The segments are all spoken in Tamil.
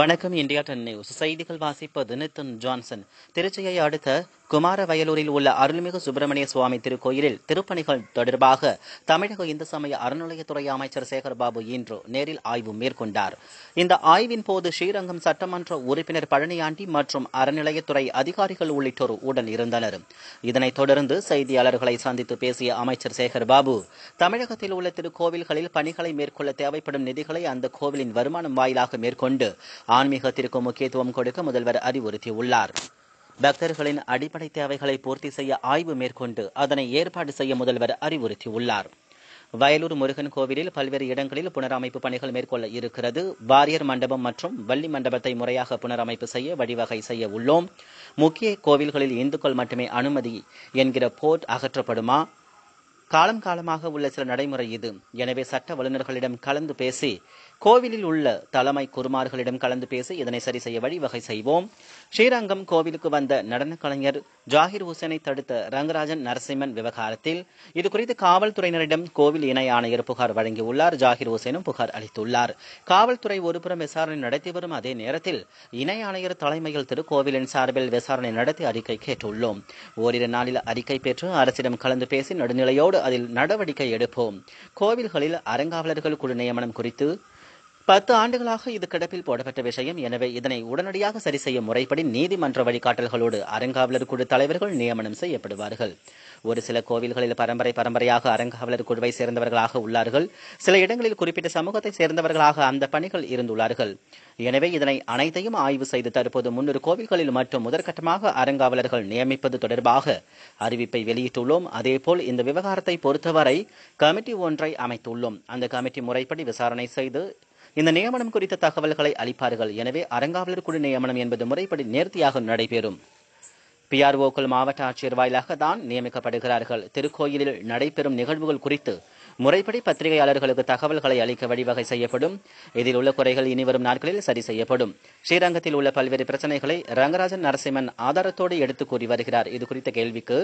வணக்கம். இந்தியா டென் நியூஸ் செய்திகள் வாசிப்பது நித்தன் ஜான்சன். திருச்சியை அடுத்த குமாரவயலூரில் உள்ள அருள்மிகு சுப்பிரமணிய சுவாமி திருக்கோயிலில் திருப்பணிகள் தொடர்பாக தமிழக இந்து சமய அறநிலையத்துறை அமைச்சர் சேகர்பாபு இன்று நேரில் ஆய்வு மேற்கொண்டார். இந்த ஆய்வின் போது ஸ்ரீரங்கம் சட்டமன்ற உறுப்பினர் பழனியாண்டி மற்றும் அறநிலையத்துறை அதிகாரிகள் உள்ளிட்டோர் உடன் இருந்தனர். இதனைத் தொடர்ந்து செய்தியாளர்களை சந்தித்து பேசிய அமைச்சர் சேகர்பாபு தமிழகத்தில் உள்ள திருக்கோவில்களில் பணிகளை மேற்கொள்ள தேவைப்படும் நிதிகளை அந்த கோவிலின் வருமானம் வாயிலாக மேற்கொண்டு ஆன்மீகத்திற்கு முக்கியத்துவம் கொடுக்க முதல்வர் அறிவுறுத்தியுள்ளார். பக்தர்களின் அடிப்படை தேவைகளை பூர்த்தி செய்ய ஆய்வு மேற்கொண்டு அதனை ஏற்பாடு செய்ய முதல்வர் அறிவுறுத்தியுள்ளார். வயலூர் முருகன் கோவிலில் பல்வேறு இடங்களில் புனரமைப்பு பணிகள் மேற்கொள்ள இருக்கிறது. வாரியர் மண்டபம் மற்றும் வள்ளி மண்டபத்தை முறையாக புனரமைப்பு செய்ய வழிவகை செய்ய உள்ளோம். முக்கிய கோவில்களில் இந்துக்கள் மட்டுமே அனுமதி என்கிற போர்ட் அகற்றப்படுமா? காலம் காலமாக உள்ள சில நடைமுறை இது. எனவே சட்ட வல்லுநர்களிடம் கலந்து பேசி கோவிலில் உள்ள தலைமை குருமார்களிடம் கலந்து பேசி இதனை சரி செய்ய வழிவகை செய்வோம். ஸ்ரீரங்கம் கோவிலுக்கு வந்த நடன கலைஞர் ஜாகிர் ஹுசேனை தடுத்த ரங்கராஜன் நரசிம்மன் விவகாரத்தில் இது குறித்து காவல்துறையினரிடம் கோவில் இணை ஆணையர் புகார் வழங்கியுள்ளார். ஜாகிர் ஹுசேனும் புகார் அளித்துள்ளார். காவல்துறை ஒருபுறம் விசாரணை நடத்தி வரும் அதே நேரத்தில் இணை ஆணையர் தலைமையில் திருக்கோவிலின் சார்பில் விசாரணை நடத்தி அறிக்கை கேட்டுள்ளோம். ஓரிரு நாளில் அறிக்கை பெற்று அரசிடம் கலந்து பேசி நடுநிலையோடு அதில் நடவடிக்கை எடுப்போம். கோவில்களில் அறங்காவலர்கள் குழு நியமனம் குறித்து பத்து ஆண்டுகளாக இது கிடப்பில் போடப்பட்ட விஷயம். எனவே இதனை உடனடியாக சரி செய்ய முறைப்படி நீதிமன்ற வழிகாட்டல்களோடு அறங்காவலர் குழு தலைவர்கள் நியமனம் செய்யப்படுவார்கள். ஒரு சில கோவில்களில் பரம்பரை பரம்பரையாக அறங்காவலர் குழுவை சேர்ந்தவர்களாக உள்ளார்கள். சில இடங்களில் குறிப்பிட்ட சமூகத்தை சேர்ந்தவர்களாக அந்த பணிகள் இருந்துள்ளார்கள். எனவே இதனை அனைத்தையும் ஆய்வு செய்து தற்போது முன்னூறு கோவில்களில் மட்டும் முதற்கட்டமாக அறங்காவலர்கள் நியமிப்பது தொடர்பாக அறிவிப்பை வெளியிட்டுள்ளோம். அதேபோல் இந்த விவகாரத்தை பொறுத்தவரை கமிட்டி ஒன்றை அமைத்துள்ளோம். அந்த கமிட்டி முறைப்படி விசாரணை செய்து இந்த நியமனம் குறித்த தகவல்களை அளிப்பார்கள். எனவே அறங்காவலர் குழு நியமனம் என்பது முறைப்படி நேர்த்தியாக நடைபெறும். பிஆர்ஓக்கள் மாவட்ட ஆட்சியர் வாயிலாக தான் நியமிக்கப்படுகிறார்கள். திருக்கோயிலில் நடைபெறும் நிகழ்வுகள் குறித்து முறைப்படி பத்திரிகையாளர்களுக்கு தகவல்களை அளிக்க வழிவகை செய்யப்படும். இதில் உள்ள குறைகள் இனி வரும் நாட்களில் சரி செய்யப்படும். ஸ்ரீரங்கத்தில் உள்ள பல்வேறு பிரச்சனைகளை ரங்கராஜன் நரசிம்மன் ஆதாரத்தோடு எடுத்து கூறி வருகிறார். இது குறித்த கேள்விக்கு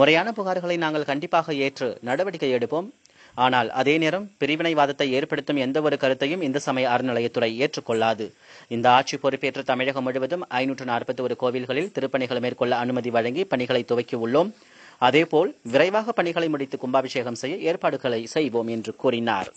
முறையான புகார்களை நாங்கள் கண்டிப்பாக ஏற்று நடவடிக்கை எடுப்போம். ஆனால் அதே நேரம் பிரிவினைவாதத்தை ஏற்படுத்தும் எந்த ஒரு கருத்தையும் இந்து சமய அறநிலையத்துறை ஏற்றுக்கொள்ளாது. இந்த ஆட்சி பொறுப்பேற்ற தமிழகம் முழுவதும் ஐநூற்று நாற்பத்தி ஒரு கோவில்களில் திருப்பணிகள் மேற்கொள்ள அனுமதி வழங்கி பணிகளை துவக்கியுள்ளோம் அதேபோல் விரைவாக பணிகளை முடித்து கும்பாபிஷேகம் செய்ய ஏற்பாடுகளை செய்வோம் என்று கூறினார்.